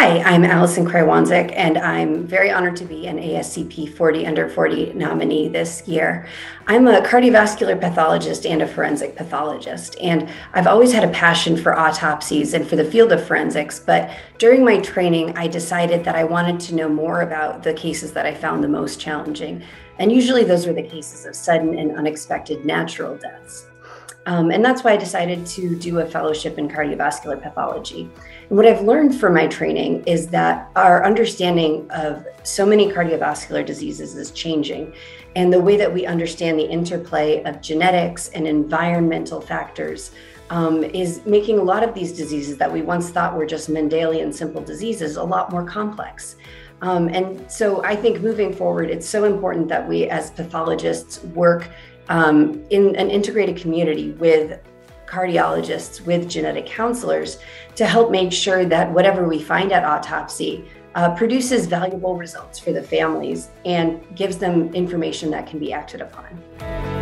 Hi, I'm Alison Krywanczyk, and I'm very honored to be an ASCP 40 under 40 nominee this year. I'm a cardiovascular pathologist and a forensic pathologist, and I've always had a passion for autopsies and for the field of forensics. But during my training, I decided that I wanted to know more about the cases that I found the most challenging. And usually, those were the cases of sudden and unexpected natural deaths. Um, and that's why I decided to do a fellowship in cardiovascular pathology. And what I've learned from my training is that our understanding of so many cardiovascular diseases is changing. And the way that we understand the interplay of genetics and environmental factors um, is making a lot of these diseases that we once thought were just Mendelian simple diseases a lot more complex. Um, and so I think moving forward, it's so important that we as pathologists work um, in an integrated community with cardiologists, with genetic counselors to help make sure that whatever we find at autopsy uh, produces valuable results for the families and gives them information that can be acted upon.